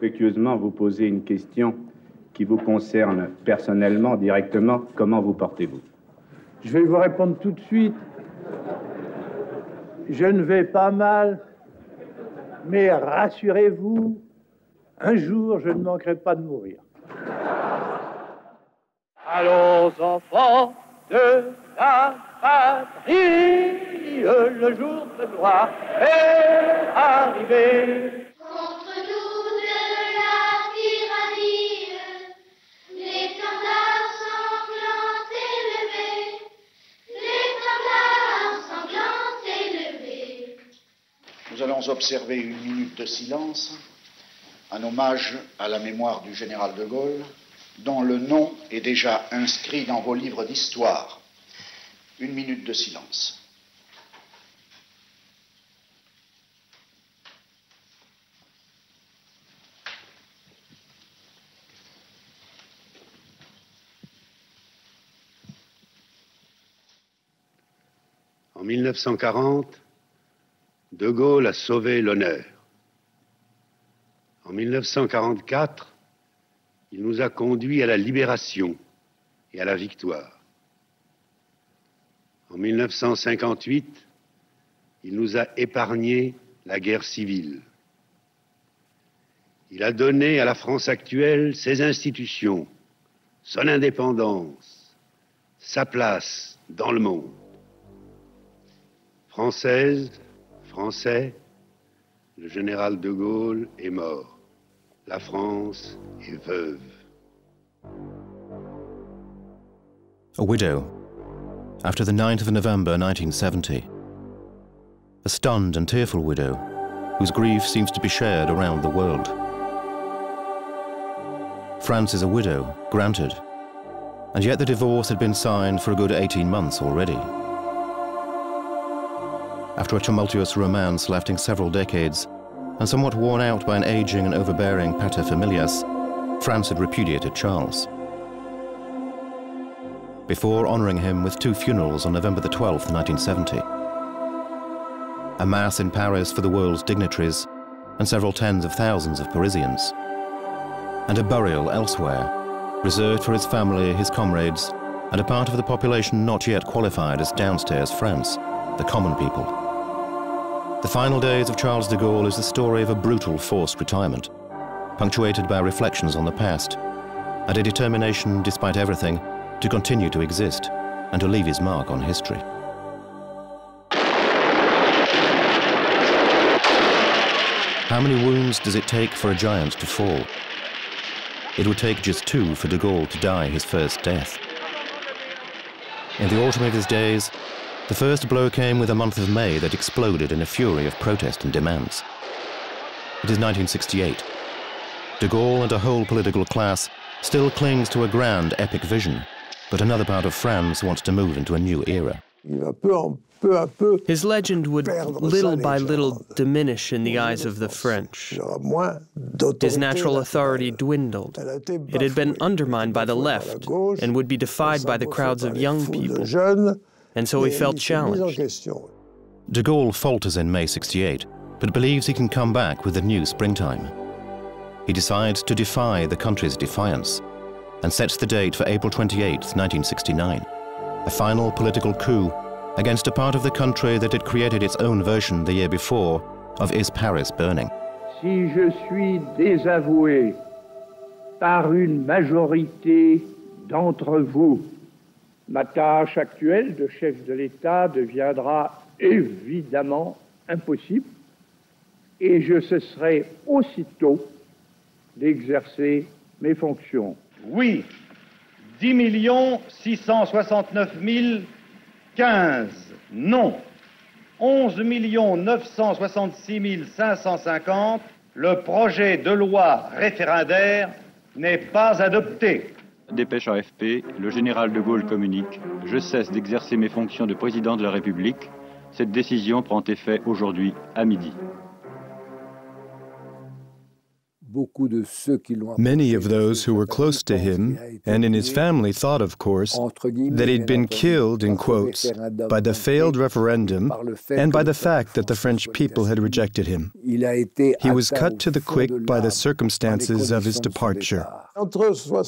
respectueusement vous poser une question qui vous concerne personnellement, directement. Comment vous portez-vous? Je vais vous répondre tout de suite. Je ne vais pas mal, mais rassurez-vous, un jour, je ne manquerai pas de mourir. Allons, enfants de la patrie, le jour de gloire est arrivé. Observer une minute de silence, un hommage à la mémoire du général de Gaulle, dont le nom est déjà inscrit dans vos livres d'histoire. Une minute de silence. En 1940, De Gaulle a sauvé l'honneur. En 1944, il nous a conduits à la libération et à la victoire. En 1958, il nous a épargné la guerre civile. Il a donné à la France actuelle ses institutions, son indépendance, sa place dans le monde. Française, Français, le général de Gaulle est mort. La France est veuve. A widow, after the 9th of November 1970. A stunned and tearful widow, whose grief seems to be shared around the world. France is a widow, granted, and yet the divorce had been signed for a good 18 months already. After a tumultuous romance lasting several decades, and somewhat worn out by an aging and overbearing paterfamilias, France had repudiated Charles. Before honouring him with two funerals on November the 12th, 1970. A mass in Paris for the world's dignitaries and several tens of thousands of Parisians. And a burial elsewhere, reserved for his family, his comrades, and a part of the population not yet qualified as downstairs France, the common people. The final days of Charles de Gaulle is the story of a brutal forced retirement, punctuated by reflections on the past, and a determination, despite everything, to continue to exist and to leave his mark on history. How many wounds does it take for a giant to fall? It would take just two for de Gaulle to die his first death. In the autumn of his days, the first blow came with a month of May that exploded in a fury of protest and demands. It is 1968. De Gaulle and a whole political class still clings to a grand epic vision, but another part of France wants to move into a new era. His legend would little by little diminish in the eyes of the French. His natural authority dwindled. It had been undermined by the left and would be defied by the crowds of young people. And so he felt challenged. De Gaulle falters in May 68, but believes he can come back with a new springtime. He decides to defy the country's defiance and sets the date for April 28, 1969, a final political coup against a part of the country that had created its own version the year before of Is Paris Burning? Si je suis désavoué par une majorité d'entre vous, ma tâche actuelle de chef de l'État deviendra évidemment impossible et je cesserai aussitôt d'exercer mes fonctions. Oui, 10 669 015 non. 11 966 550, le projet de loi référendaire n'est pas adopté. Dépêche AFP, le général de Gaulle communique Je cesse d'exercer mes fonctions de président de la République. Cette décision prend effet aujourd'hui à midi. Many of those who were close to him and in his family thought, of course, that he'd been killed, in quotes, by the failed referendum and by the fact that the French people had rejected him. He was cut to the quick by the circumstances of his departure.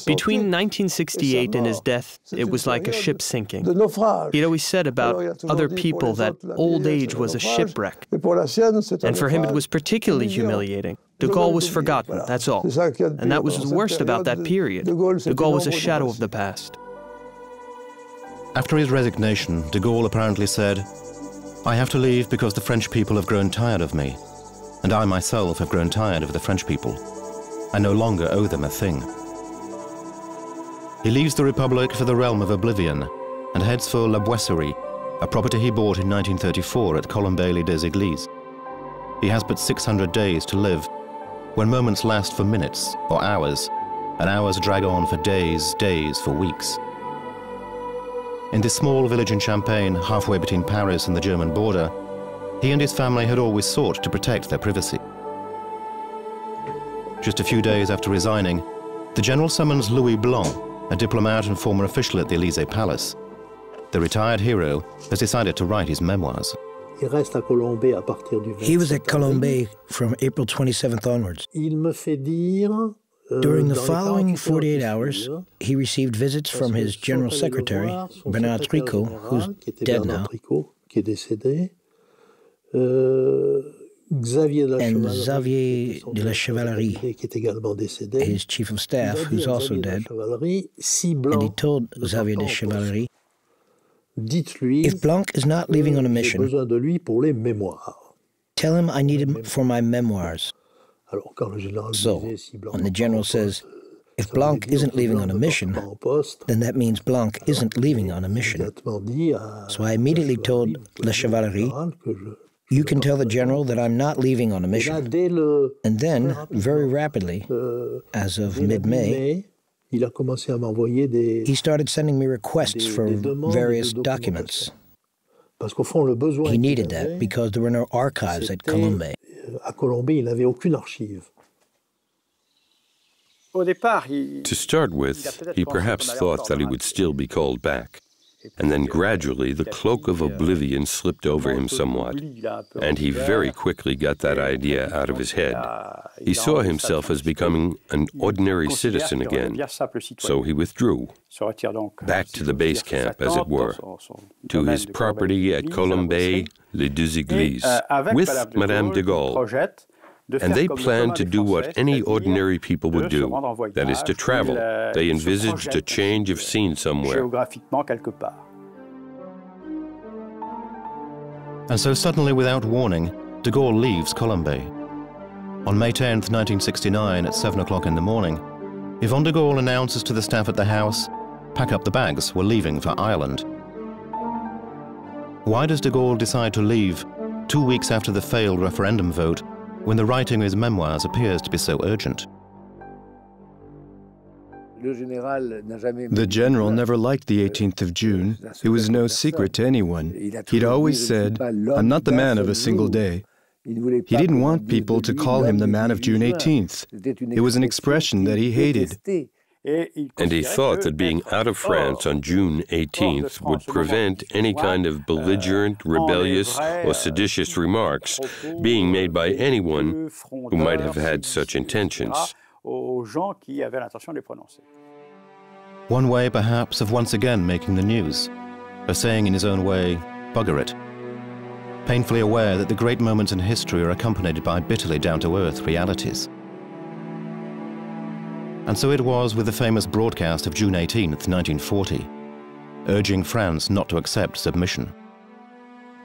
Between 1968 and his death, it was like a ship sinking. He'd always said about other people that old age was a shipwreck. And for him, it was particularly humiliating. De Gaulle was forgotten, that's all. And that was the worst about that period. De Gaulle was a shadow of the past. After his resignation, de Gaulle apparently said, I have to leave because the French people have grown tired of me, and I myself have grown tired of the French people. I no longer owe them a thing. He leaves the Republic for the realm of oblivion and heads for La Boisserie, a property he bought in 1934 at Colombey des Églises. He has but 600 days to live when moments last for minutes or hours, and hours drag on for days, days for weeks. In this small village in Champagne, halfway between Paris and the German border, he and his family had always sought to protect their privacy. Just a few days after resigning, the general summons Louis Blanc, a diplomat and former official at the Elysee Palace. The retired hero has decided to write his memoirs. He was at Colombey from April 27th onwards. Euh, During the following 48 hours, he received visits from his general secretary, Bernard Tricot, who's dead now, and Xavier de la Chevalerie, his chief of staff, who's also dead. And he told Xavier de Chevalerie if Blanc is not leaving on a mission, tell him I need him for my memoirs. So, when the general says, if Blanc isn't leaving on a mission, then that means Blanc isn't leaving on a mission. So I immediately told Le Chevalerie, you can tell the general that I'm not leaving on a mission. And then, very rapidly, as of mid May, il a commencé à m'envoyer des. He started sending me requests for various documents. Parce qu'au fond, le besoin. He needed that because there were no archives at Colombey. Euh, à Colombey, il n'avait aucune archive. To start with, he perhaps thought that he would still be called back. And then gradually the cloak of oblivion slipped over him somewhat, and he very quickly got that idea out of his head. He saw himself as becoming an ordinary citizen again, so he withdrew, back to the base camp, as it were, to his property at Colombey, les Deux Églises, with Madame de Gaulle. And they planned to do what any ordinary people would do that is, to travel. They envisaged a change of scene somewhere. And so, suddenly, without warning, de Gaulle leaves Colombey. On May 10, 1969, at 7 o'clock in the morning, Yvonne de Gaulle announces to the staff at the house pack up the bags, we're leaving for Ireland. Why does de Gaulle decide to leave two weeks after the failed referendum vote when the writing of his memoirs appears to be so urgent. The general never liked the 18th of June. It was no secret to anyone. He'd always said, I'm not the man of a single day. He didn't want people to call him the man of June 18th. It was an expression that he hated. And he thought that being out of France on June 18th would prevent any kind of belligerent, rebellious, or seditious remarks being made by anyone who might have had such intentions. One way, perhaps, of once again making the news, of saying in his own way, bugger it. Painfully aware that the great moments in history are accompanied by bitterly down to earth realities. And so it was with the famous broadcast of June 18, 1940, urging France not to accept submission.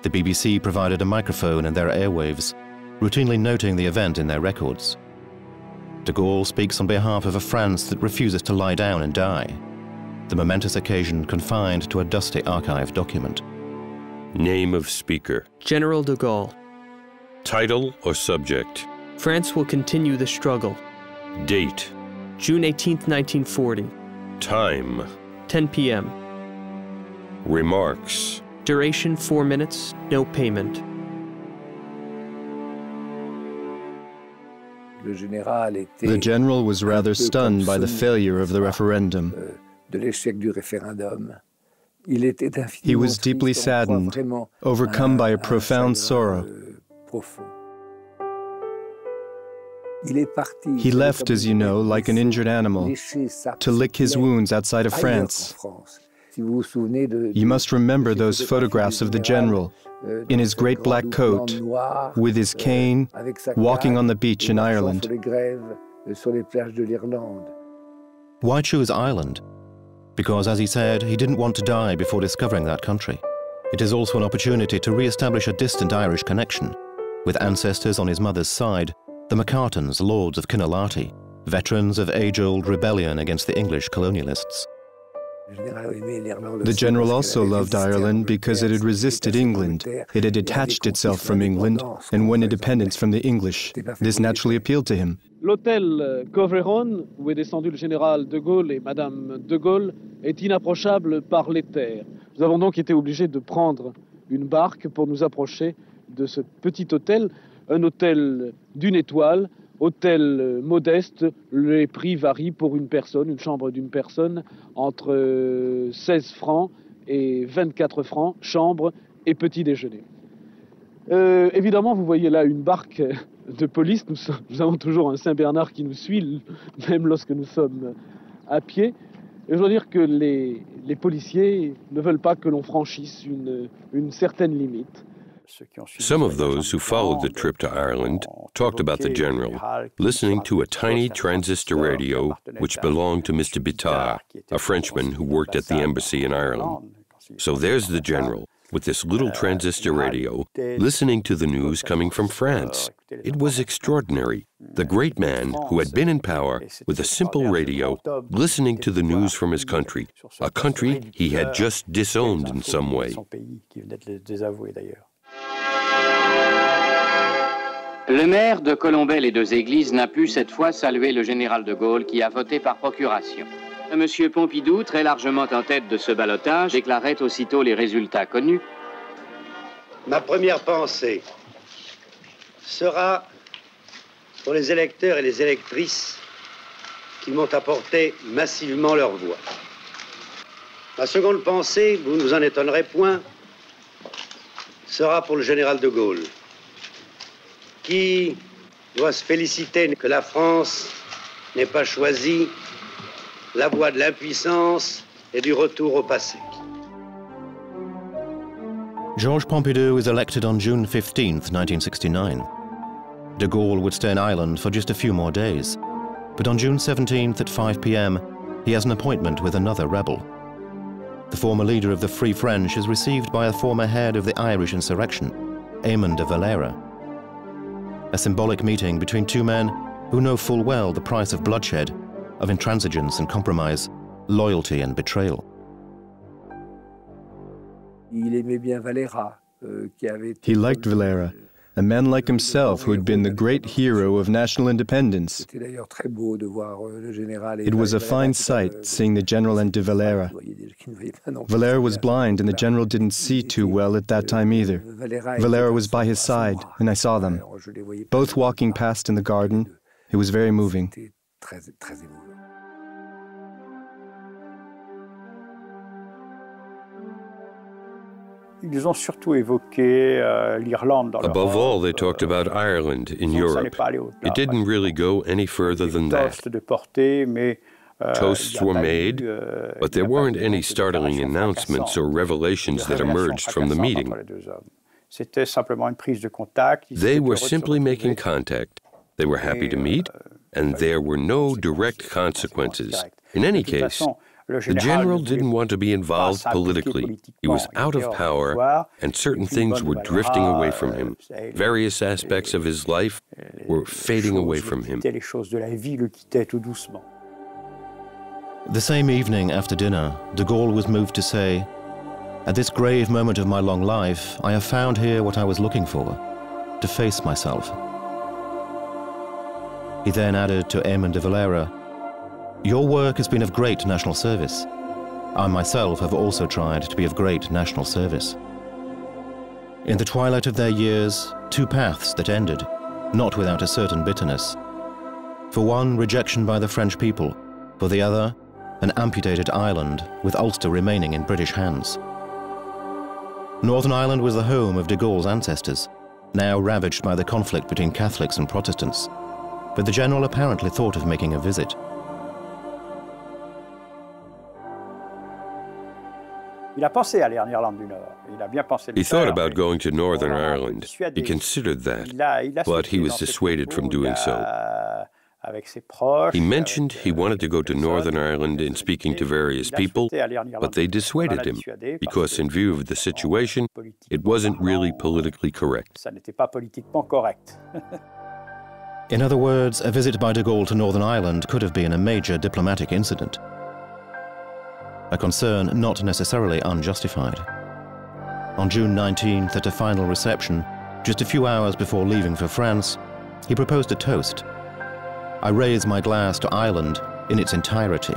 The BBC provided a microphone in their airwaves, routinely noting the event in their records. De Gaulle speaks on behalf of a France that refuses to lie down and die, the momentous occasion confined to a dusty archive document. Name of speaker General de Gaulle. Title or subject France will continue the struggle. Date June 18, 1940. Time 10 p.m. Remarks Duration 4 minutes, no payment. The general was rather stunned by the failure of the referendum. He was deeply saddened, overcome by a profound sorrow. He left, as you know, like an injured animal, to lick his wounds outside of France. You must remember those photographs of the general in his great black coat, with his cane, walking on the beach in Ireland. Why choose Ireland? Because, as he said, he didn't want to die before discovering that country. It is also an opportunity to re-establish a distant Irish connection, with ancestors on his mother's side, the MacCartans, lords of Kinelarty, veterans of age-old rebellion against the English colonialists. The general also loved Ireland because it had resisted England. It had detached itself from England and won independence from the English. This naturally appealed to him. L'hôtel Covreron, où est descendu le général de Gaulle et Madame de Gaulle, est inapprochable par les terres. Nous avons donc été obligés de prendre une barque pour nous approcher de ce petit hôtel, un hôtel d'une étoile Hôtel modeste, les prix varient pour une personne, une chambre d'une personne, entre 16 euh, francs et 24 francs, chambre et petit déjeuner. Euh, évidemment, vous voyez là une barque de police. Nous, avons toujours un Saint-Bernard qui nous suit, même lorsque nous sommes à pied. Et je dois dire que les, policiers ne veulent pas que l'on franchisse une certaine limite. Some of those who followed the trip to Ireland talked about the general, listening to a tiny transistor radio which belonged to Mr. Bittard, a Frenchman who worked at the embassy in Ireland. So there's the general, with this little transistor radio, listening to the news coming from France. It was extraordinary. The great man who had been in power with a simple radio, listening to the news from his country, a country he had just disowned in some way. Le maire de Colombelle et deux églises n'a pu cette fois saluer le général de Gaulle qui a voté par procuration. Monsieur Pompidou, très largement en tête de ce balotage, déclarait aussitôt les résultats connus. Ma première pensée sera pour les électeurs et les électrices qui m'ont apporté massivement leur voix. Ma seconde pensée, vous ne vous en étonnerez point, sera pour le général de Gaulle, qui doit se féliciter que la France n'ait pas choisi la voie de l'impuissance et du retour au passé. Georges Pompidou was elected on June 15, 1969. De Gaulle would stay in Ireland for just a few more days. But on June 17th at 5 p.m., he has an appointment with another rebel. The former leader of the Free French is received by a former head of the Irish insurrection, Eamon de Valera. A symbolic meeting between two men who know full well the price of bloodshed, of intransigence and compromise, loyalty and betrayal. Euh, he liked Valera, a man like himself who had been the great hero of national independence. It was a fine sight seeing the general and de Valera. Valera was blind and the general didn't see too well at that time either. Valera was by his side and I saw them, both walking past in the garden. It was very moving. Above all, they talked about Ireland in Europe. It didn't really go any further than that. Euh, Toasts were made, euh, but there weren't any startling announcements or revelations that emerged from the meeting. They were simply making contact. They were happy to meet, and there were no direct consequences. In any case, the general didn't want to be involved politically. He was out of power, and certain things were drifting away from him. Various aspects of his life were fading away from him. The same evening after dinner, de Gaulle was moved to say, At this grave moment of my long life, I have found here what I was looking for to face myself. He then added to Eamon de Valera, your work has been of great national service. I myself have also tried to be of great national service. In the twilight of their years, two paths that ended, not without a certain bitterness, For one, rejection by the French people. For the other, an amputated island with Ulster remaining in British hands. Northern Ireland was the home of de Gaulle's ancestors, now ravaged by the conflict between Catholics and Protestants. But the general apparently thought of making a visit. He thought about going to Northern Ireland. He considered that, but he was dissuaded from doing so. He mentioned he wanted to go to Northern Ireland in speaking to various people, but they dissuaded him because, in view of the situation, it wasn't really politically correct. in other words, a visit by de Gaulle to Northern Ireland could have been a major diplomatic incident a concern not necessarily unjustified. On June 19th, at a final reception, just a few hours before leaving for France, he proposed a toast. I raise my glass to Ireland in its entirety.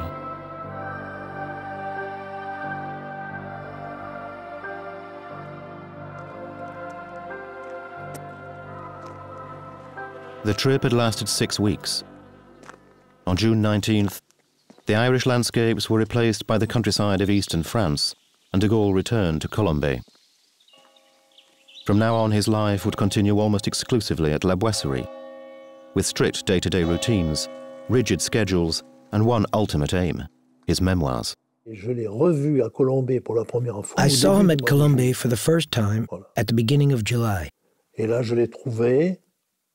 The trip had lasted six weeks. On June 19th, the Irish landscapes were replaced by the countryside of eastern France, and de Gaulle returned to Colombey. From now on, his life would continue almost exclusively at La Boisserie, with strict day-to-day routines, rigid schedules, and one ultimate aim, his memoirs. I saw him at Colombey for the first time at the beginning of July.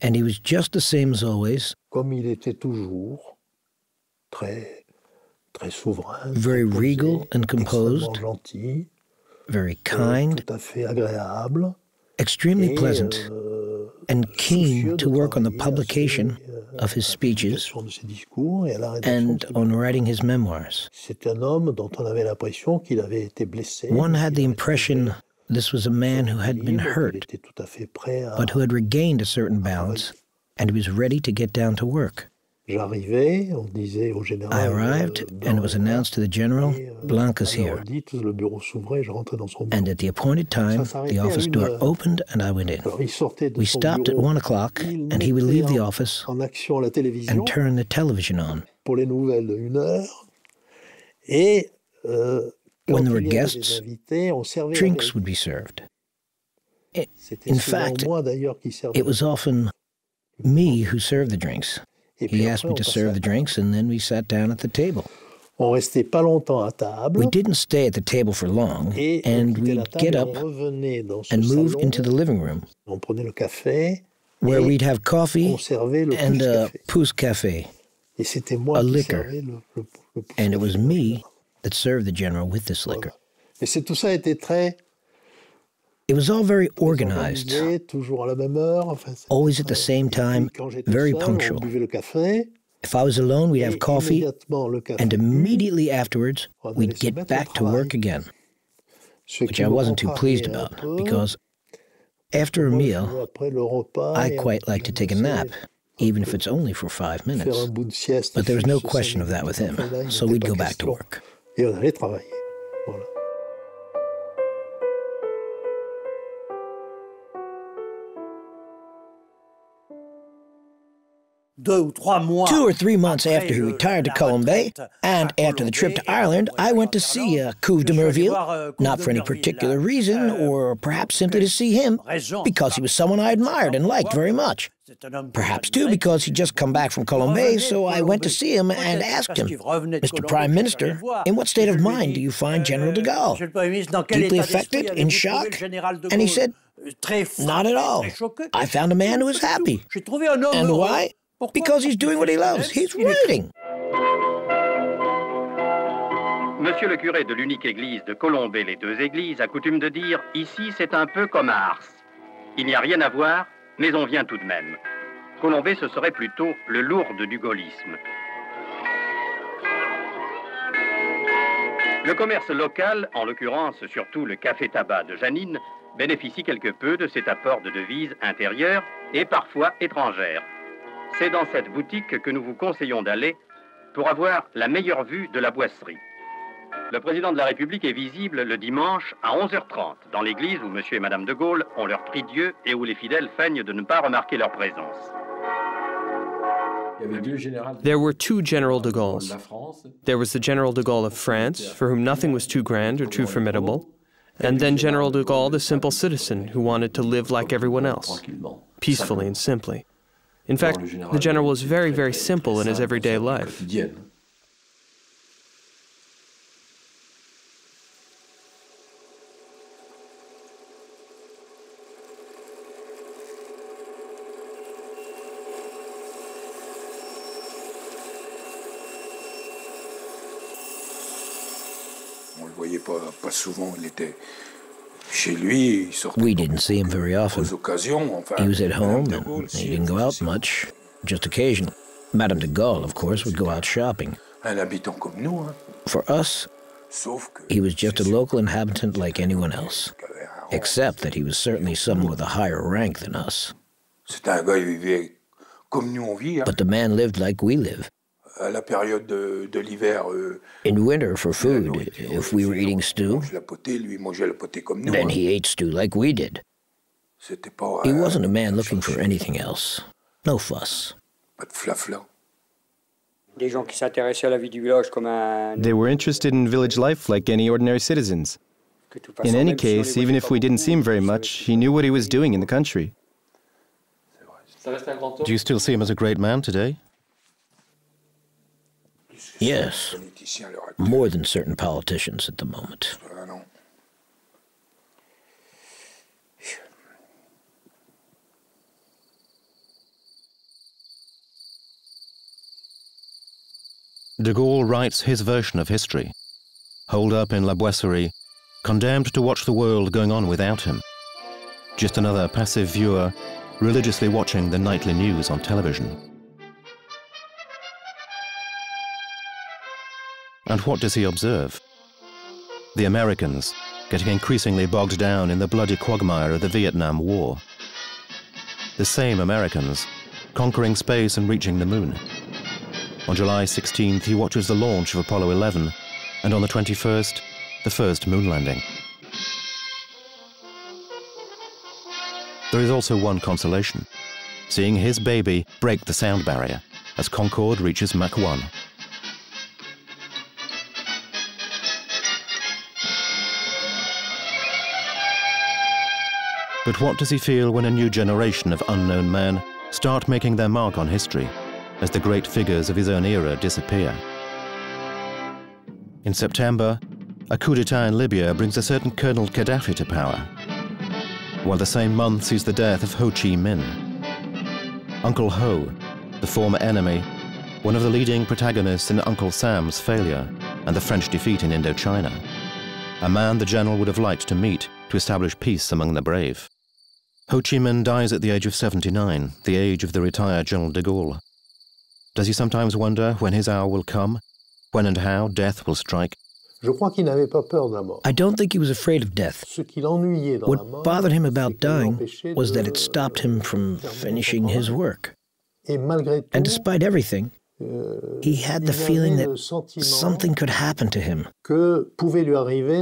And he was just the same as always. Comme il était toujours, très very regal and composed, very kind, extremely pleasant, euh, and keen to work on the publication euh, of his speeches and on writing his memoirs. One had the impression this was a man who had been hurt, but who had regained a certain balance and was ready to get down to work. I arrived, and it was announced to the general, euh, Blanc is here. And at the appointed time, the office door opened, and I went in. We stopped at 1 o'clock, and he would leave the office and turn the television on. Euh, when there were guests, drinks would be served. In fact, it was often me who served the drinks. He asked me to serve the drinks, and then we sat down at the table. On restait pas longtemps à table. We didn't stay at the table for long, and we'd get up and move into the living room, on prenait le café, where we'd have coffee and a pousse café, a liquor, and it was me that served the general with this liquor. Et tout ça était très it was all very organized, always at the same time, very punctual. If I was alone, we'd have coffee, and immediately afterwards, we'd get back to work again, which I wasn't too pleased about, because after a meal, I quite like to take a nap, even if it's only for five minutes. But there was no question of that with him, so we'd go back to work. Two or three months after he retired to Colombey, and after the trip to Ireland, I went to see uh, Couve de Murville, uh, not for any particular reason, or perhaps simply to see him, because he was someone I admired and liked very much. Perhaps, too, because he'd just come back from Colombey, so I went to see him and asked him, Mr. Prime Minister, in what state of mind do you find General de Gaulle? Deeply affected? In shock? And he said, Not at all. I found a man who was happy. And why? Because he's doing what he loves. He's writing. Monsieur le curé de l'unique église de Colombey les deux églises a coutume de dire Ici, c'est un peu comme à Ars. Il n'y a rien à voir, mais on vient tout de même. Colombey, ce serait plutôt le lourd du gaullisme. Le commerce local, en l'occurrence surtout le café-tabac de Janine, bénéficie quelque peu de cet apport de devises intérieures et parfois étrangères. C'est dans cette boutique que nous vous conseillons d'aller pour avoir la meilleure vue de la boisserie. Le président de la République est visible le dimanche à 11h30 dans l'église où M. et Mme de Gaulle ont leur prie Dieu et où les fidèles feignent de ne pas remarquer leur présence. There were two General de Gaulles. There was the General de Gaulle of France, for whom nothing was too grand or too formidable, and then General de Gaulle, the simple citizen who wanted to live like everyone else, peacefully and simply. In fact, the general was very, very simple in his everyday life. We didn't see him very often. He was at home and he didn't go out much, just occasionally. Madame de Gaulle, of course, would go out shopping. For us, he was just a local inhabitant like anyone else, except that he was certainly someone with a higher rank than us. But the man lived like we live. La période de, de l'hiver. Euh, In winter, for food, if we were eating stew, then he ate stew like we did. He wasn't a man looking for anything else. No fuss. They were interested in village life like any ordinary citizens. In any case, even if we didn't see him very much, he knew what he was doing in the country. Do you still see him as a great man today? Yes, more than certain politicians at the moment. De Gaulle writes his version of history, holed up in La Boisserie, condemned to watch the world going on without him. Just another passive viewer religiously watching the nightly news on television. And what does he observe? The Americans, getting increasingly bogged down in the bloody quagmire of the Vietnam War. The same Americans, conquering space and reaching the moon. On July 16th, he watches the launch of Apollo 11, and on the 21st, the first moon landing. There is also one consolation, seeing his baby break the sound barrier as Concorde reaches Mach 1. But what does he feel when a new generation of unknown men start making their mark on history as the great figures of his own era disappear? In September, a coup d'etat in Libya brings a certain Colonel Gaddafi to power, while the same month sees the death of Ho Chi Minh. Uncle Ho, the former enemy, one of the leading protagonists in Uncle Sam's failure and the French defeat in Indochina, a man the general would have liked to meet to establish peace among the brave. Ho Chi Minh dies at the age of 79, the age of the retired General de Gaulle. Does he sometimes wonder when his hour will come, when and how death will strike? I don't think he was afraid of death. What bothered him about dying was that it stopped him from finishing his work. And despite everything, euh, he had the feeling that something could happen to him.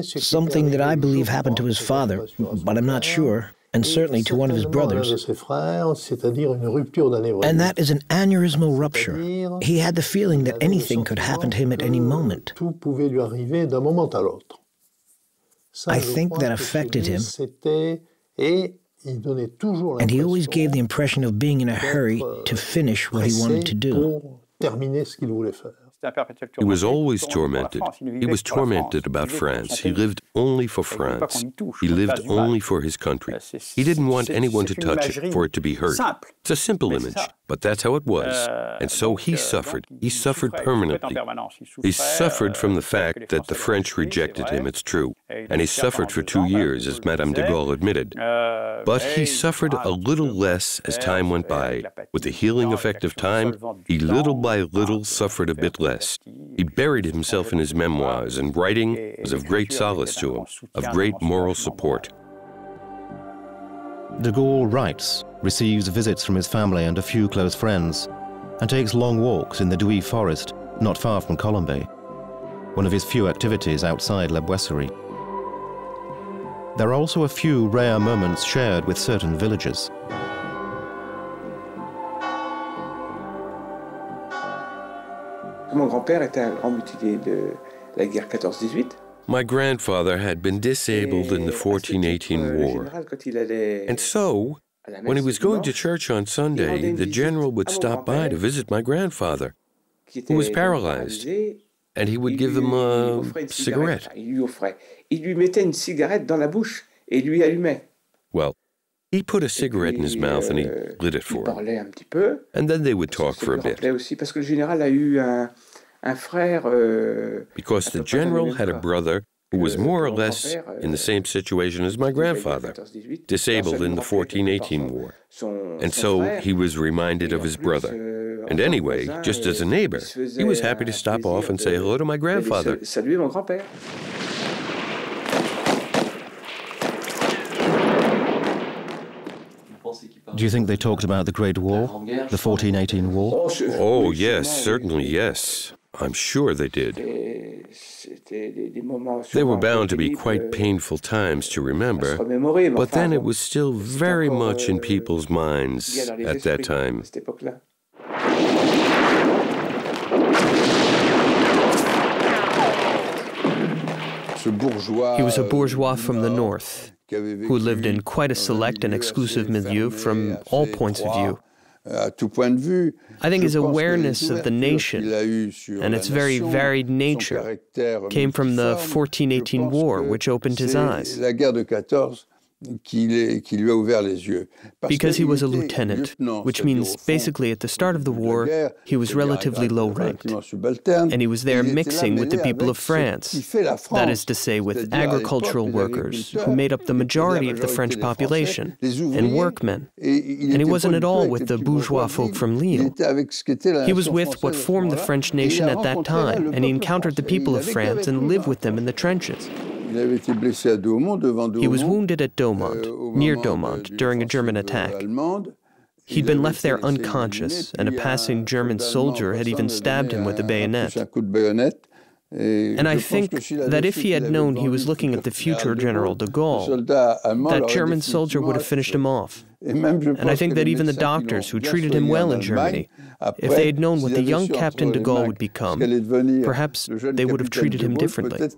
Something that I believe happened to his father, but I'm not sure and certainly to one of his brothers. And that is an aneurysmal rupture. He had the feeling that anything could happen to him at any moment. I think that affected him. And he always gave the impression of being in a hurry to finish what he wanted to do. He was always tormented. He was tormented about France. He lived only for France. He lived only for his country. He didn't want anyone to touch it, for it to be hurt. It's a simple image, but that's how it was. And so he suffered. He suffered permanently. He suffered from the fact that the French rejected him, it's true. And he suffered for two years, as Madame de Gaulle admitted. But he suffered a little less as time went by. With the healing effect of time, he little by little suffered a bit less. He buried himself in his memoirs, and writing was of great solace to him, of great moral support. De Gaulle writes, receives visits from his family and a few close friends, and takes long walks in the Dhuits forest, not far from Colombey, one of his few activities outside La Boisserie. There are also a few rare moments shared with certain villagers. Mon grand-père était un grand mutinier de la guerre 14-18. My grandfather had been disabled in the 1418 war. And so, when he was going to church on Sunday, the general would stop by to visit my grandfather, who was paralyzed, and he would give him a cigarette. Ah, il lui mettait une cigarette dans la bouche et lui allumait. Well, he put a cigarette in his mouth and he euh, lit it for him. And then they would talk for a bit. aussi parce que le général a eu un, un frère. Euh, Because the general had a brother who was more or less in the same situation as my grandfather, disabled in the 1418 war. And so he was reminded of his brother. And anyway, just as a neighbor, he was happy to stop off and say hello to my grandfather. Saluer mon grand-père. Do you think they talked about the Great War, the 1418 war? Oh, oh yes, certainly, yes. I'm sure they did. They were bound to be quite painful times to remember, but then it was still very much in people's minds at that time. He was a bourgeois from the north who lived in quite a select and exclusive milieu from all points of view. I think his awareness of the nation and its very varied nature came from the 1418 war, which opened his eyes. Because he was a lieutenant, which means basically at the start of the war, he was relatively low ranked. And he was there mixing with the people of France, that is to say, with agricultural workers who made up the majority of the French population, and workmen. And he wasn't at all with the bourgeois folk from Lille. He was with what formed the French nation at that time, and he encountered the people of France and lived with them in the trenches. He was wounded at Douaumont, near Douaumont, during a German attack. He'd been left there unconscious, and a passing German soldier had even stabbed him with a bayonet. And I think that if he had known he was looking at the future General de Gaulle, that German soldier would have finished him off. And I think that even the doctors who treated him well in Germany, if they had known what the young Captain de Gaulle would become, perhaps they would have treated him differently.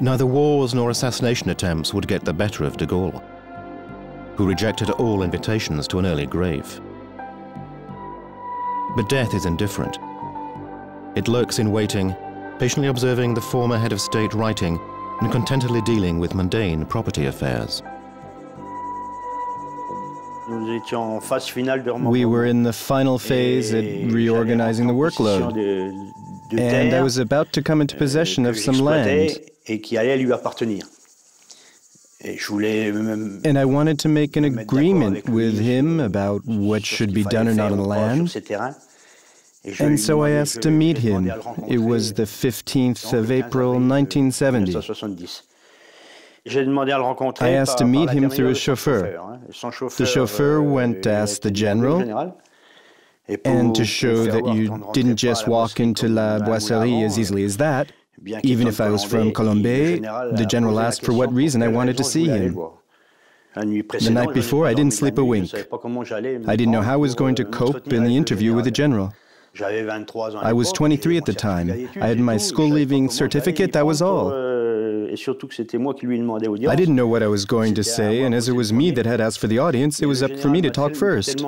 Neither wars nor assassination attempts would get the better of de Gaulle, who rejected all invitations to an early grave. But death is indifferent. It lurks in waiting, patiently observing the former head of state writing and contentedly dealing with mundane property affairs. We were in the final phase at reorganizing the workload, and I was about to come into possession of some land. And I wanted to make an agreement with him about what should be done or not on the land. And so I asked to meet him. It was the 15th of April, 1970. I asked to meet him through a chauffeur. The chauffeur went to ask the general, and to show that you didn't just walk into La Boisserie as easily as that, even if I was from Colombey, the general asked for what reason I wanted to see him. The night before, I didn't sleep a wink. I didn't know how I was going to cope in the interview with the general. I was 23 at the time. I had my school leaving certificate, that was all. I didn't know what I was going to say, and as it was me that had asked for the audience, it was up for me to talk first.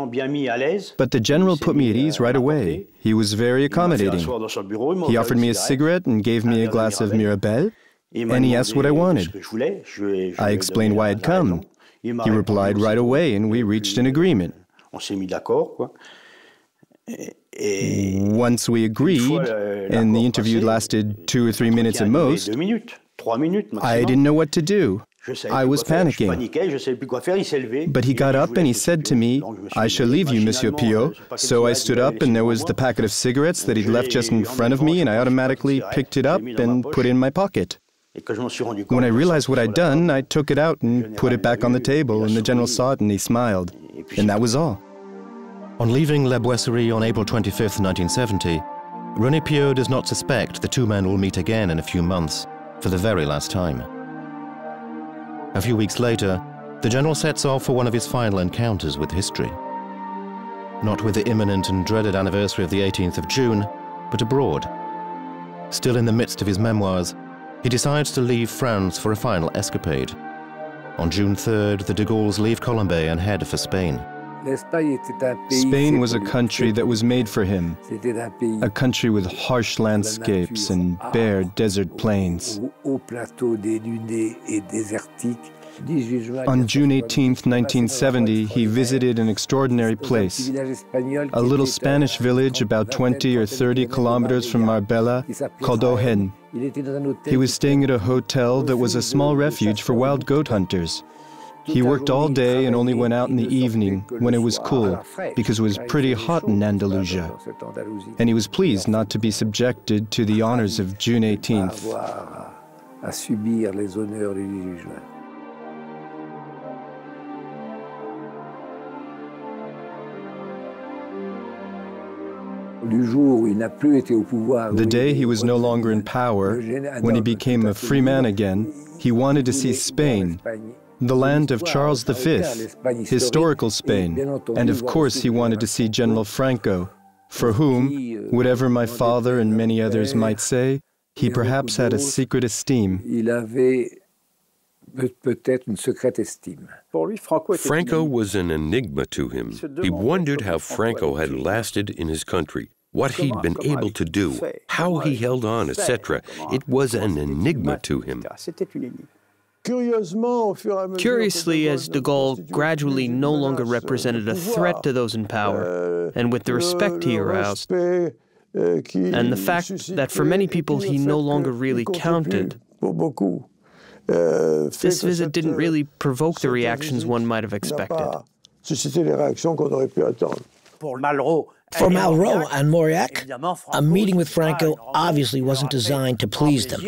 But the general put me at ease right away. He was very accommodating. He offered me a cigarette and gave me a glass of Mirabelle, and he asked what I wanted. I explained why I'd come. He replied right away, and we reached an agreement. Once we agreed, and the interview lasted two or three minutes at most, I didn't know what to do. I was panicking. But he got up and he said to me, I shall leave you, Monsieur Pio. So I stood up and there was the packet of cigarettes that he'd left just in front of me, and I automatically picked it up and put it in my pocket. When I realized what I'd done, I took it out and put it back on the table, and the general saw it and he smiled. And that was all. On leaving La Boisserie on April 25, 1970, René Pio does not suspect the two men will meet again in a few months for the very last time. A few weeks later, the general sets off for one of his final encounters with history. not with the imminent and dreaded anniversary of the 18th of June, but abroad. Still in the midst of his memoirs, he decides to leave France for a final escapade. On June 3rd, the de Gaulles leave Colombey and head for Spain. Spain was a country that was made for him, a country with harsh landscapes and bare desert plains. On June 18, 1970, he visited an extraordinary place, a little Spanish village about 20 or 30 kilometers from Marbella called Ojen. He was staying at a hotel that was a small refuge for wild goat hunters. He worked all day and only went out in the evening when it was cool, because it was pretty hot in Andalusia. And he was pleased not to be subjected to the honors of June 18th. The day he was no longer in power, when he became a free man again, he wanted to see Spain, the land of Charles V, historical Spain, and of course he wanted to see General Franco, for whom, whatever my father and many others might say, he perhaps had a secret esteem. Franco was an enigma to him. He wondered how Franco had lasted in his country, what he'd been able to do, how he held on, etc. It was an enigma to him. Curiously, as de Gaulle gradually no longer represented a threat to those in power, and with the respect he aroused, and the fact that for many people he no longer really counted, this visit didn't really provoke the reactions one might have expected. For Malraux and Mauriac, a meeting with Franco obviously wasn't designed to please them.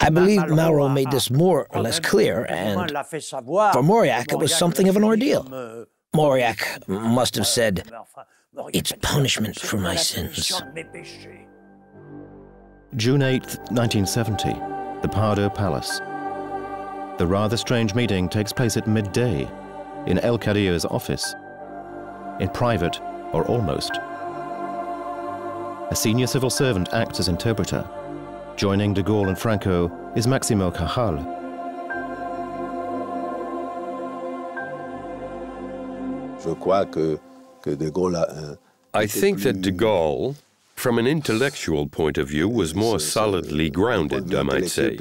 I believe Malraux made this more or less clear, and for Mauriac, it was something of an ordeal. Mauriac must have said, It's punishment for my sins. June 8, 1970, the Pardo Palace. The rather strange meeting takes place at midday in El Caudillo's office. In private, or almost. A senior civil servant acts as interpreter. Joining de Gaulle and Franco is Maximo Cajal. I think that de Gaulle, from an intellectual point of view, was more solidly grounded, I might say.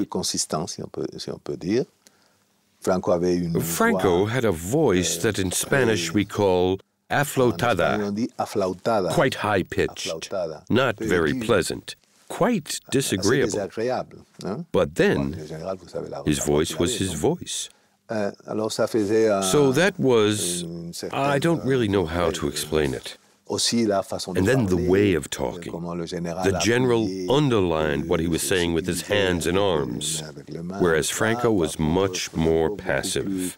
Franco had a voice that in Spanish we call aflautada, quite high pitched, not very pleasant, quite disagreeable. But then, his voice was his voice. So that was, I don't really know how to explain it. And then the way of talking. The general underlined what he was saying with his hands and arms, whereas Franco was much more passive.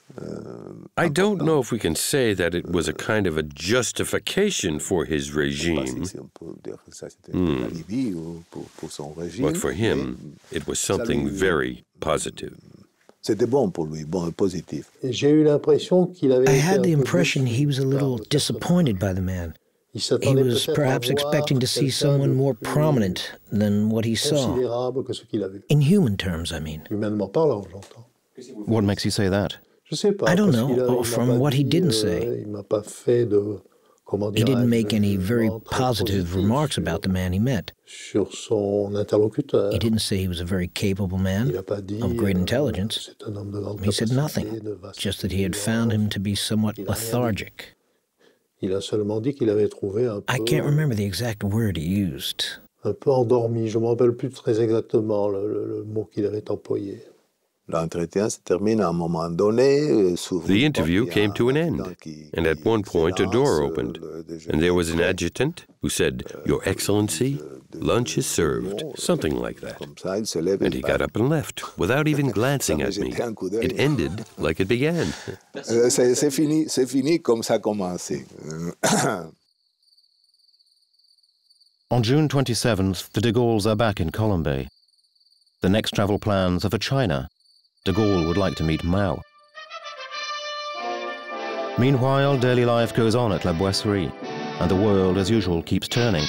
I don't know if we can say that it was a kind of a justification for his regime. Mm. But for him, it was something very positive. I had the impression he was a little disappointed by the man. He was perhaps expecting to see someone more prominent than what he saw. In human terms, I mean. What makes you say that? I don't know. Uh, from what he didn't say, he didn't make any very positive remarks about the man he met. He didn't say he was a very capable man of great intelligence. He said nothing, just that he had found him to be somewhat lethargic. I can't remember the exact word he used. Un peu endormi, je me rappelle plus très exactement le, le, le mot qu'il avait employé. The interview came to an end, and at one point a door opened, and there was an adjutant who said, Your Excellency, lunch is served, something like that. And he got up and left, without even glancing at me. It ended like it began. C'est fini, c'est fini comme ça commencé. On June 27th, the de Gaulles are back in Colombey. The next travel plans are for China. De Gaulle would like to meet Mao. Meanwhile, daily life goes on at La Boisserie, and the world, as usual, keeps turning,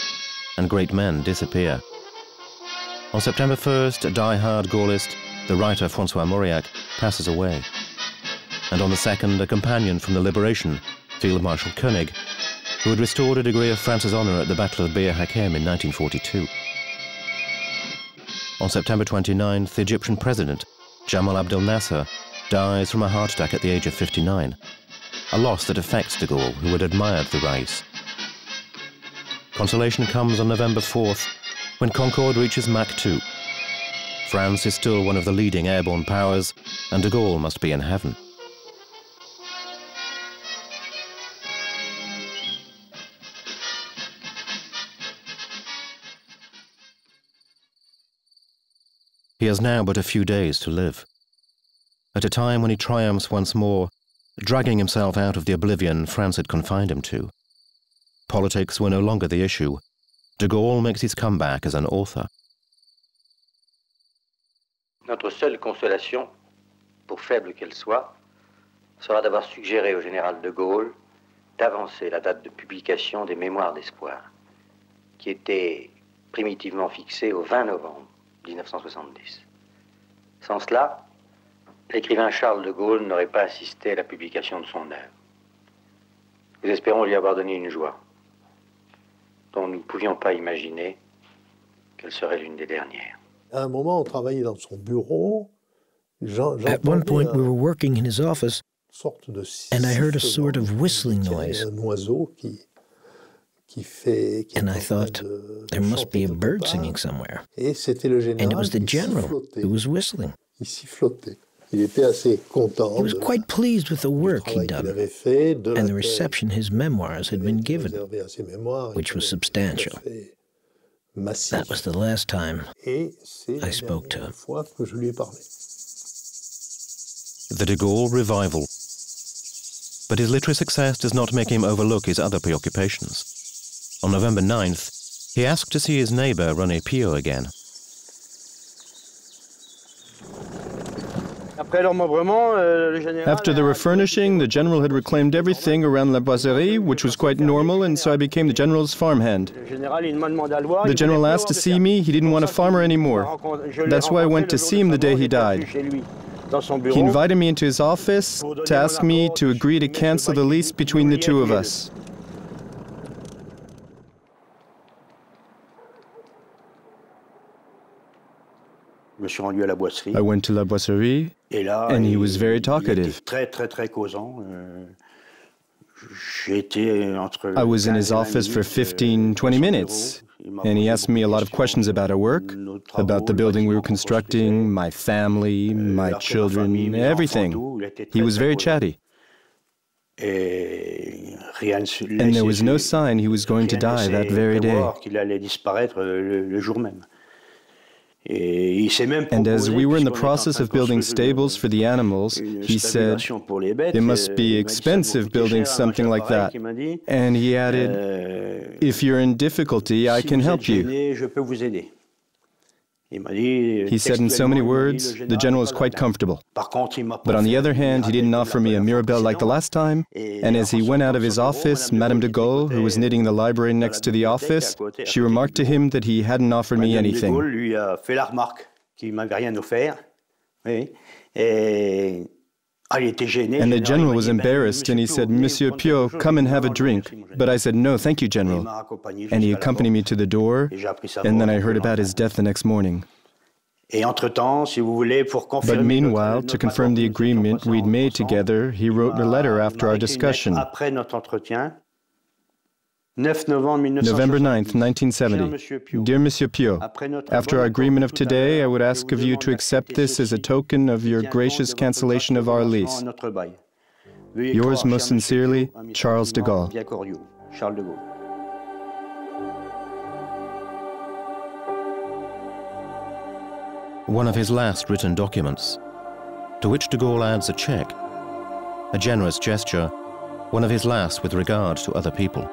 and great men disappear. On September 1st, a die-hard Gaullist, the writer Francois Mauriac, passes away. And on the 2nd, a companion from the liberation, Field Marshal Koenig, who had restored a degree of France's honor at the Battle of Bir Hakeim in 1942. On September 29th, the Egyptian president, Jamal Abdel Nasser, dies from a heart attack at the age of 59, a loss that affects de Gaulle, who had admired the Rais. Consolation comes on November 4th, when Concorde reaches Mach 2. France is still one of the leading airborne powers, and de Gaulle must be in heaven. Has now but a few days to live. At a time when he triumphs once more, dragging himself out of the oblivion France had confined him to. Politics were no longer the issue. De Gaulle makes his comeback as an author. Notre seule consolation, pour faible qu'elle soit, sera d'avoir suggéré au général de Gaulle d'avancer la date de publication des Mémoires d'espoir, qui était primitivement fixée au 20 novembre 1970. Sans cela, l'écrivain Charles de Gaulle n'aurait pas assisté à la publication de son œuvre. Nous espérons lui avoir donné une joie dont nous ne pouvions pas imaginer qu'elle serait l'une des dernières. À un moment, on travaillait dans son bureau. At one point, we were working in his office, and I heard a sort of whistling noise. Un oiseau qui and I thought, there must be a bird singing somewhere. And it was the general who was whistling. He was quite pleased with the work he'd done and the reception his memoirs had been given, which was substantial. That was the last time I spoke to him. The de Gaulle revival. But his literary success does not make him overlook his other preoccupations. On November 9th, he asked to see his neighbor René Pio again. After the refurnishing, the general had reclaimed everything around La Boisserie, which was quite normal, and so I became the general's farmhand. The general asked to see me, he didn't want a farmer anymore. That's why I went to see him the day he died. He invited me into his office to ask me to agree to cancel the lease between the two of us. I went to La Boisserie, and he was very talkative. I was in his office for 15, 20 minutes, and he asked me a lot of questions about our work, about the building we were constructing, my family, my children, everything. He was very chatty. And there was no sign he was going to die that very day. And as we were in the process of building stables for the animals, he said, it must be expensive building something like that. And he added, if you're in difficulty, I can help you. He said in so many words, the general is quite comfortable. But on the other hand, he didn't offer me a Mirabelle like the last time, and as he went out of his office, Madame de Gaulle, who was knitting in the library next to the office, she remarked to him that he hadn't offered me anything. And the general was embarrassed and he said, Monsieur Pio, come and have a drink. But I said, no, thank you, general. And he accompanied me to the door, and then I heard about his death the next morning. But meanwhile, to confirm the agreement we'd made together, he wrote a letter after our discussion. November 9, 1970. Dear Monsieur Piot, after our agreement of today, I would ask of you to accept this as a token of your gracious cancellation of our lease. Yours most sincerely, Charles de Gaulle. One of his last written documents, to which de Gaulle adds a check, a generous gesture, one of his last with regard to other people.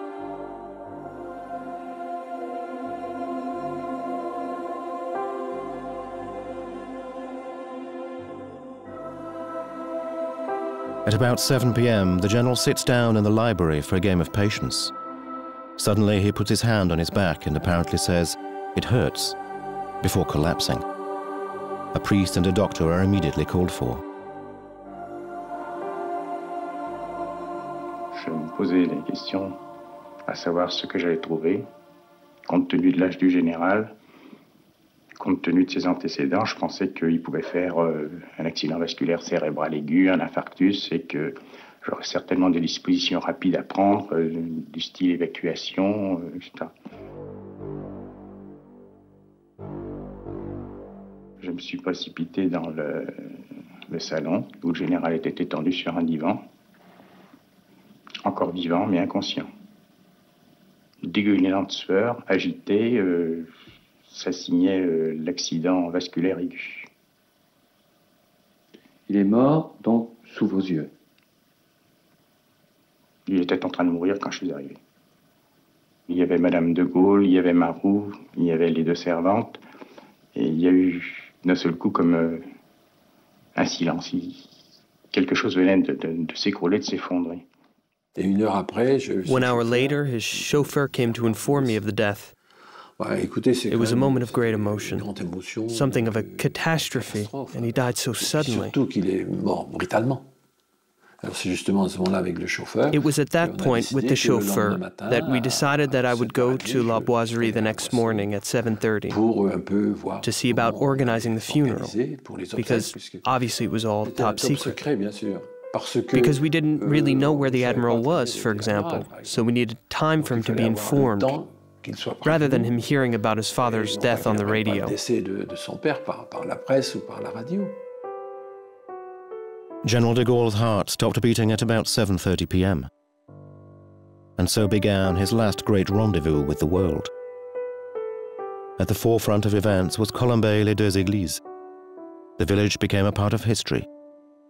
At about 7 p.m., the general sits down in the library for a game of patience. Suddenly, he puts his hand on his back and apparently says, It hurts, before collapsing. A priest and a doctor are immediately called for. Je me posais des questions à savoir ce que j'allais trouver, compte tenu de l'âge du général, compte tenu de ses antécédents, je pensais qu'il pouvait faire euh, un accident vasculaire cérébral aigu, un infarctus, et que j'aurais certainement des dispositions rapides à prendre, euh, du style évacuation, euh, etc. Je me suis précipité dans le, salon où le général était étendu sur un divan, encore vivant mais inconscient. Dégoulinant de sueur, agité, ça signait euh, l'accident vasculaire aigu. Il est mort, donc, sous vos yeux. Il était en train de mourir quand je suis arrivé. Il y avait Madame de Gaulle, il y avait Marou, il y avait les deux servantes, et il y a eu d'un seul coup comme euh, un silence. Il, quelque chose venait de, de, de s'écrouler, de s'effondrer. Et une heure après, je... One hour later, his chauffeur came to inform me of the death. It was a moment of great emotion, something of a catastrophe, and he died so suddenly. It was at that point with the chauffeur that we decided that I would go to La Boisserie the next morning at 7.30 to see about organizing the funeral, because obviously it was all top secret. Because we didn't really know where the Admiral was, for example, so we needed time for him to be informed rather than him hearing about his father's death on the radio. General de Gaulle's heart stopped beating at about 7.30 p.m. And so began his last great rendezvous with the world. At the forefront of events was Colombey-les-Deux-Églises. The village became a part of history,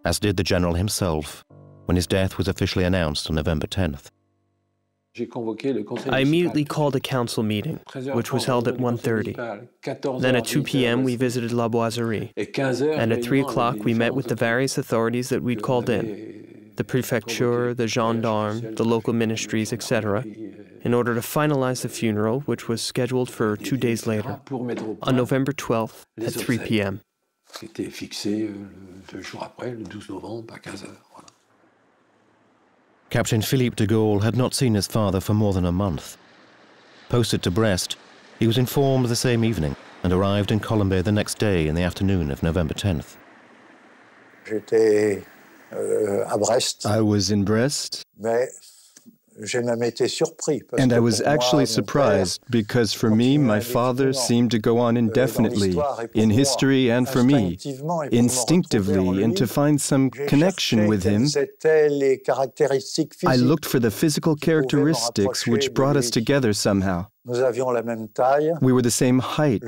as did the general himself, when his death was officially announced on November 10th. I immediately called a council meeting, which was held at 1.30. Then at 2 p.m. we visited La Boisserie, and at 3 o'clock we met with the various authorities that we'd called in, the prefecture, the gendarme, the local ministries, etc., in order to finalize the funeral, which was scheduled for two days later, on November 12th at 3 p.m. Captain Philippe de Gaulle had not seen his father for more than a month. Posted to Brest, he was informed the same evening and arrived in Colombey the next day in the afternoon of November 10th. I was in Brest. And I was actually surprised because for me, my father seemed to go on indefinitely in history and for me, instinctively, and to find some connection with him. I looked for the physical characteristics which brought us together somehow. We were the same height,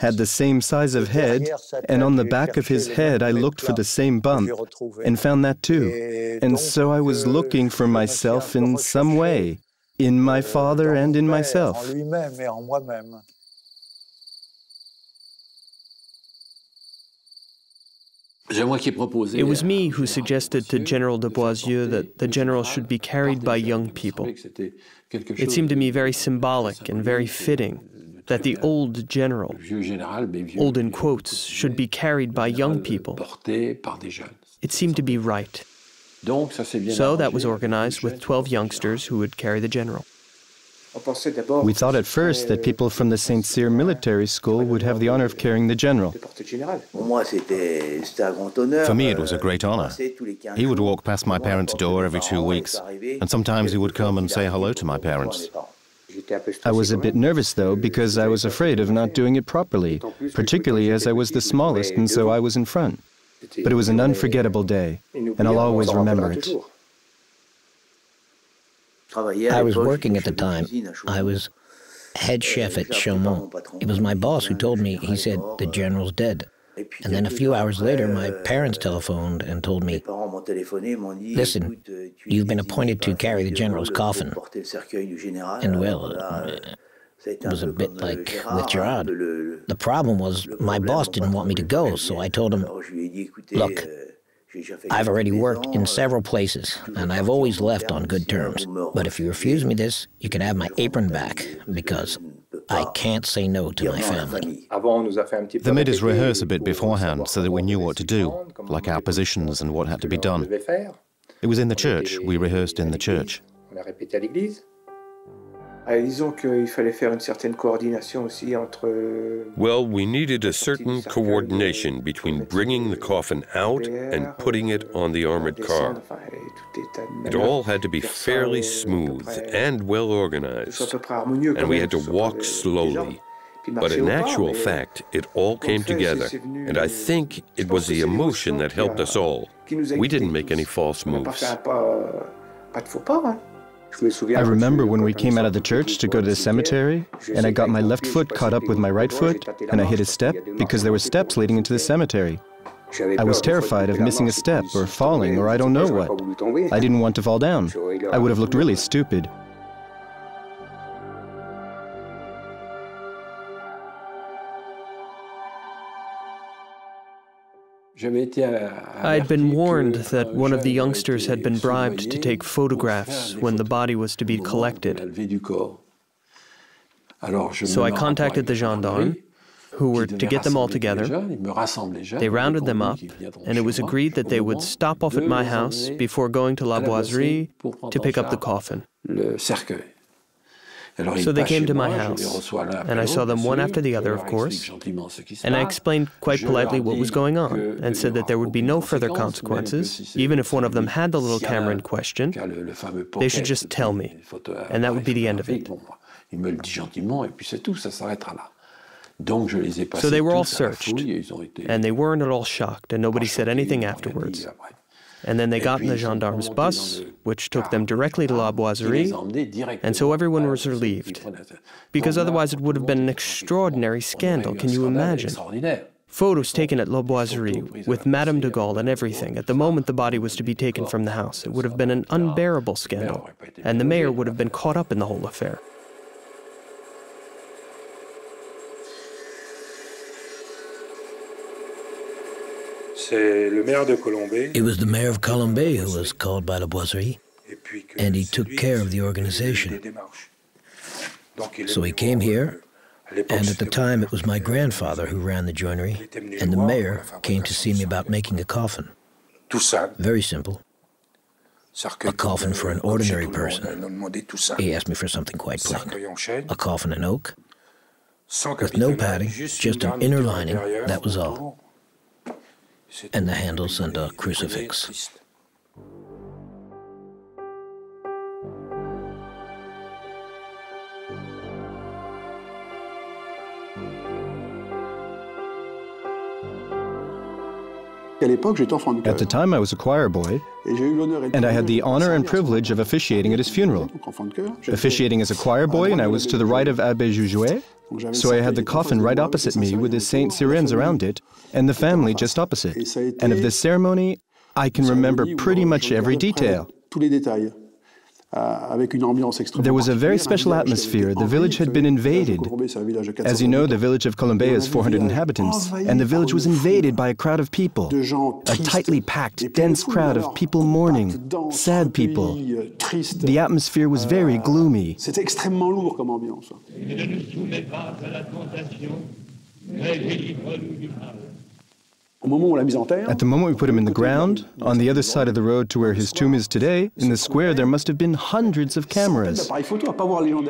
had the same size of head, and on the back of his head I looked for the same bump, and found that too. And so I was looking for myself in some way, in my father and in myself. It was me who suggested to General de Boissieu that the general should be carried by young people. It seemed to me very symbolic and very fitting that the old general, old in quotes, should be carried by young people. It seemed to be right. So that was organized with 12 youngsters who would carry the general. We thought at first that people from the St. Cyr military school would have the honor of carrying the general. For me, it was a great honor. He would walk past my parents' door every two weeks, and sometimes he would come and say hello to my parents. I was a bit nervous, though, because I was afraid of not doing it properly, particularly as I was the smallest and so I was in front. But it was an unforgettable day, and I'll always remember it. I was working at the time. I was head chef at Chaumont. It was my boss who told me, he said, the general's dead. And then a few hours later, my parents telephoned and told me, Listen, you've been appointed to carry the general's coffin. And well, uh, it was a bit like with Gerard. The problem was my boss didn't want me to go, so I told him, Look, I've already worked in several places, and I've always left on good terms. But if you refuse me this, you can have my apron back, because I can't say no to my family. They made us rehearse a bit beforehand so that we knew what to do, like our positions and what had to be done. It was in the church. We rehearsed in the church. Well, we needed a certain coordination between bringing the coffin out and putting it on the armored car. It all had to be fairly smooth and well organized, and we had to walk slowly. But in actual fact, it all came together, and I think it was the emotion that helped us all. We didn't make any false moves. I remember when we came out of the church to go to the cemetery, and I got my left foot caught up with my right foot, and I hit a step because there were steps leading into the cemetery. I was terrified of missing a step or falling or I don't know what. I didn't want to fall down. I would have looked really stupid. I'd been warned that one of the youngsters had been bribed to take photographs when the body was to be collected. So I contacted the gendarmes, who were to get them all together. They rounded them up, and it was agreed that they would stop off at my house before going to La Boisserie to pick up the coffin. So they came to my house, and I saw them one after the other, of course, and I explained quite politely what was going on, and said that there would be no further consequences, even if one of them had the little camera in question, they should just tell me, and that would be the end of it. So they were all searched, and they weren't at all shocked, and nobody said anything afterwards. And then they got in the gendarme's bus, which took them directly to La Boisserie, and so everyone was relieved. Because otherwise it would have been an extraordinary scandal, can you imagine? Photos taken at La Boisserie, with Madame de Gaulle and everything, at the moment the body was to be taken from the house. It would have been an unbearable scandal, and the mayor would have been caught up in the whole affair. It was the mayor of Colombey who was called by La Boisserie, and he took care of the organization. So he came here, and at the time it was my grandfather who ran the joinery, and the mayor came to see me about making a coffin. Very simple. A coffin for an ordinary person. He asked me for something quite plain. A coffin in oak, with no padding, just an inner lining, that was all and the handles and a crucifix. At the time, I was a choir boy, and I had the honor and privilege of officiating at his funeral. Officiating as a choir boy, and I was to the right of Abbe Jougouet, so I had the coffin right opposite me with the Saint Cyrens around it, and the family just opposite. And of this ceremony, I can remember pretty much every detail. There was a very special atmosphere. The village had been invaded. As you know, the village of Colombey has 400 inhabitants, and the village was invaded by a crowd of people. A tightly packed, dense crowd of people mourning, sad people. The atmosphere was very gloomy. At the moment we put him in the ground, on the other side of the road to where his tomb is today, in the square, there must have been hundreds of cameras.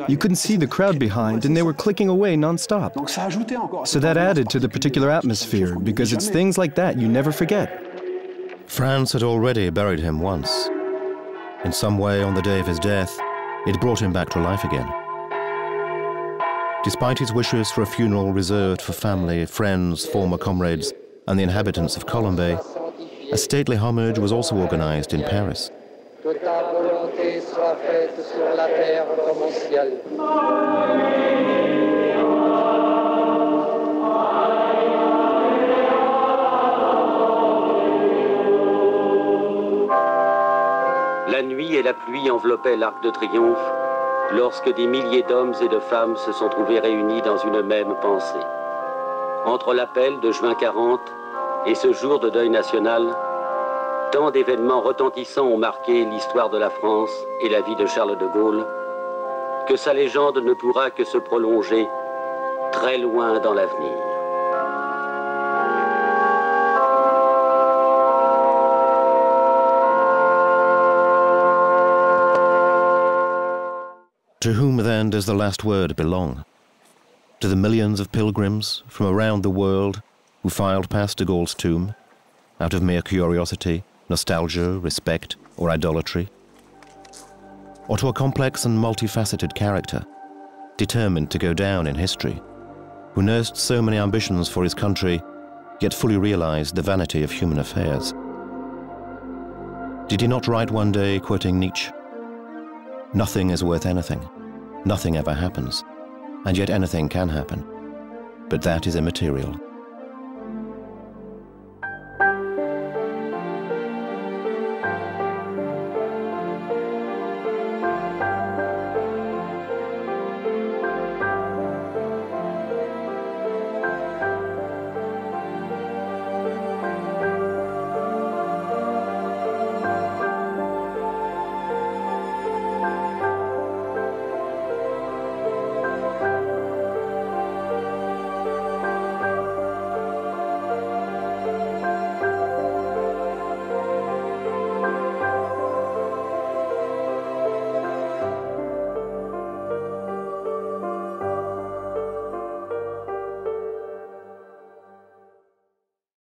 You couldn't see the crowd behind, and they were clicking away nonstop. So that added to the particular atmosphere, because it's things like that you never forget. France had already buried him once. In some way, on the day of his death, it brought him back to life again. Despite his wishes for a funeral reserved for family, friends, former comrades, and the inhabitants of Colombey, a stately homage was also organized in Paris. La nuit et la pluie enveloppaient l'Arc de Triomphe lorsque des milliers d'hommes et de femmes se sont trouvés réunis dans une même pensée. Entre l'appel de juin 40 et ce jour de deuil national, tant d'événements retentissants ont marqué l'histoire de la France et la vie de Charles de Gaulle, que sa légende ne pourra que se prolonger très loin dans l'avenir. To whom then does the last word belong? To the millions of pilgrims from around the world who filed past de Gaulle's tomb out of mere curiosity, nostalgia, respect, or idolatry? Or to a complex and multifaceted character, determined to go down in history, who nursed so many ambitions for his country, yet fully realized the vanity of human affairs? Did he not write one day, quoting Nietzsche, Nothing is worth anything. Nothing ever happens. And yet anything can happen. But that is immaterial.